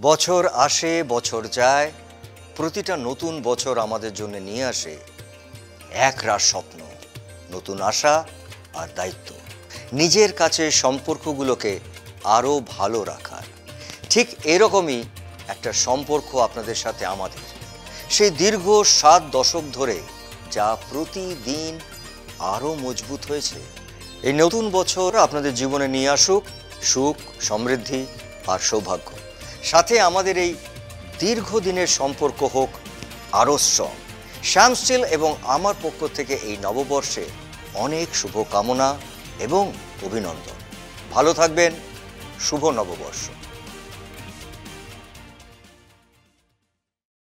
বছর আসে, বছর যায়, প্রতিটা নতুন বছর আমাদের জন্য নিয়ে আসে এক রাস স্বপ্ন, নতুন আশা আর দায়িত্ব। নিজের কাছে সম্পর্কগুলোকে আরও ভালো রাখার। ঠিক এরকমই একটা সম্পর্ক আপনাদের সাথে আমাদের। সেই দীর্ঘ সাত দশক ধরে যা প্রতিদিন আরও মজবুত হয়েছে। এই নতুন বছর আপনাদের জীবনে নিয়ে আসুক, সুখ, সমৃদ্ধি আর সৌভাগ্য। সাথে আমাদের এই দীর্ঘদিনের সম্পর্ক হোক, আরও স্ট্রং শ্যামস্টিল এবং আমার পক্ষ থেকে এই নববর্ষে অনেক শুভকামনা এবং অভিনন্দন। ভালো থাকবেন, শুভ নববর্ষ।